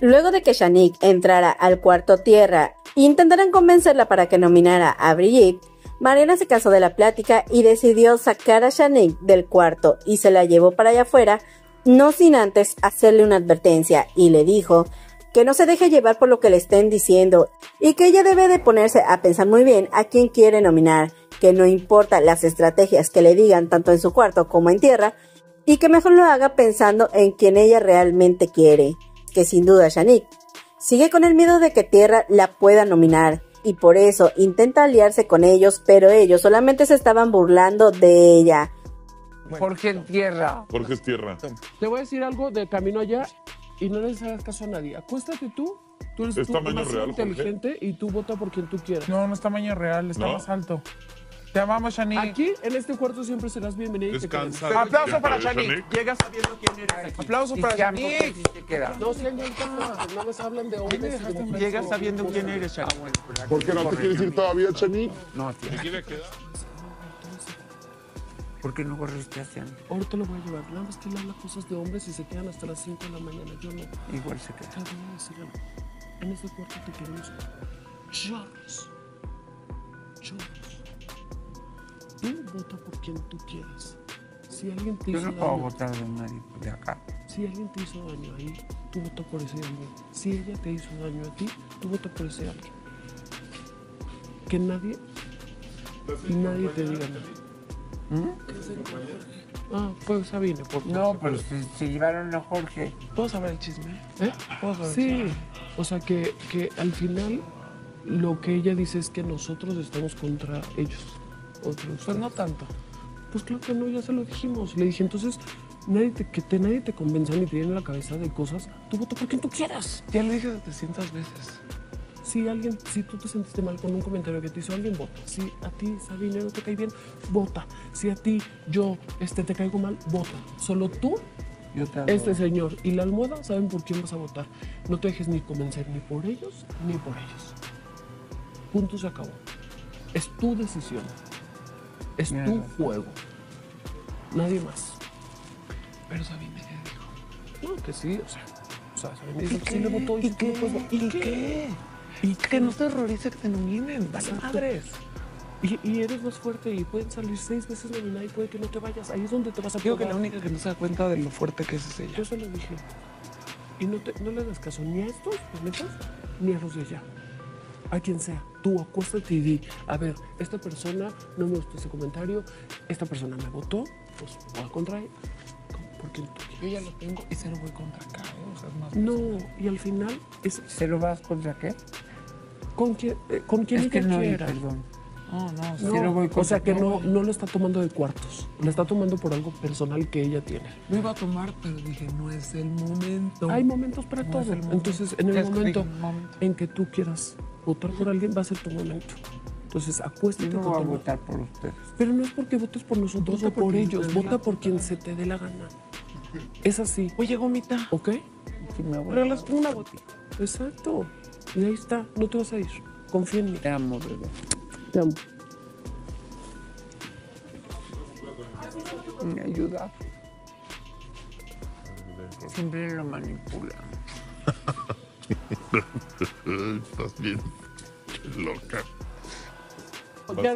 Luego de que Shanique entrara al cuarto tierra e intentaran convencerla para que nominara a Brigitte, Mariana se cansó de la plática y decidió sacar a Shanique del cuarto y se la llevó para allá afuera, no sin antes hacerle una advertencia y le dijo que no se deje llevar por lo que le estén diciendo y que ella debe de ponerse a pensar muy bien a quién quiere nominar, que no importa las estrategias que le digan tanto en su cuarto como en tierra, y que mejor lo haga pensando en quien ella realmente quiere, que sin duda Shanique. Sigue con el miedo de que Tierra la pueda nominar, y por eso intenta aliarse con ellos, pero ellos solamente se estaban burlando de ella. Jorge en tierra. Jorge es tierra. Te voy a decir algo de camino allá y no les hagas caso a nadie. Acuéstate tú. Tú eres ¿Es tú tamaño demasiado real, Jorge? inteligente y tú vota por quien tú quieras. No, no es tamaño real, está ¿No? más alto. Te amamos, Shani. Aquí, en este cuarto, siempre serás bienvenida y te. Descansa. Aplauso para. Shanique. Llegas sabiendo quién eres aquí. Aplauso para ya, ¿por Shanique. qué sí te queda? No sean yantas, no les hablan de hombres. Llegas sabiendo quién eres, Shani. ¿Por qué no te quieres ir todavía, Chani? No, tía. quiere quedar? ¿Por qué no corriste hacia mí? Ahorita lo voy a llevar. Nada más que habla cosas de hombres y se quedan hasta las 5 de la mañana. Yo no. Igual se queda. Te. En este cuarto te queremos chorros. Chorros. Tú vota por quien tú quieras. Si alguien te Yo hizo no puedo daño, votar de nadie de acá. si alguien te hizo daño ahí, tú vota por ese alguien. Si ella te hizo daño a ti, tú vota por ese alguien. Que nadie nadie te diga nada. Ah, pues Sabine, por No, pero si, si llevaron a Jorge. ¿Puedo saber el chisme? ¿Eh? Sí, o sea que, que al final lo que ella dice es que nosotros estamos contra ellos. Otros. Pues no tanto. Pues claro que no, ya se lo dijimos. Le dije, entonces, nadie te, que te, nadie te convenza ni te llene la cabeza de cosas. Tú vota por quien tú quieras. Ya le dije 700 veces. Si alguien, si tú te sentiste mal con un comentario que te hizo alguien, vota. Si a ti, Sabine, no te cae bien, vota. Si a ti, yo, este, te caigo mal, vota. Solo tú Yo te este señor y la almohada saben por quién vas a votar. No te dejes ni convencer ni por ellos ni por ellos. Punto se acabó. Es tu decisión. Es Tienes tu juego. Nadie más. Pero Sabine ya dijo. No, que sí, o sea. O sea, Sabine dijo que sí le votó y, ¿Y que no puedes votar. ¿Y qué? ¿Y Que no te horrorice que te nominen. Vale madres. Y, y eres más fuerte y pueden salir seis veces nominada y puede que no te vayas. Ahí es donde te vas a Digo que la única que no se da cuenta de lo fuerte que es es ella. Yo se lo dije. Y no, te- no le das caso ni a estos planetas ni a los de allá. A quien sea. Tú acuéstate y di, a ver, esta persona no me gustó ese comentario, esta persona me votó, pues voy contra él. Porque tú Yo ya lo tengo y se lo voy contra acá, ¿eh? O sea, es más No, y al final es ¿Se lo vas contra qué? con quien, eh, con quien Es que no, quiera. perdón. No, no. No, Sí lo voy o sea que no, no lo está tomando de cuartos, lo está tomando por algo personal que ella tiene. Lo iba a tomar, pero dije, no es el momento. Hay momentos para No todo. momento. Entonces, en el momento momento. en que tú quieras votar por alguien, va a ser tu momento. Entonces, acuéstate no con voy a votar por ustedes. Pero no es porque votes por nosotros Vota o por ellos. Vota por quien se te dé la gana. Es así, Oye, gomita. ¿ok? Sí me. Regalas una gotita. Exacto. Y ahí está. No te vas a ir. Confía en mí. Te amo, bebé. Te amo. Me ayuda. Siempre lo manipula. Estás bien loca. Ya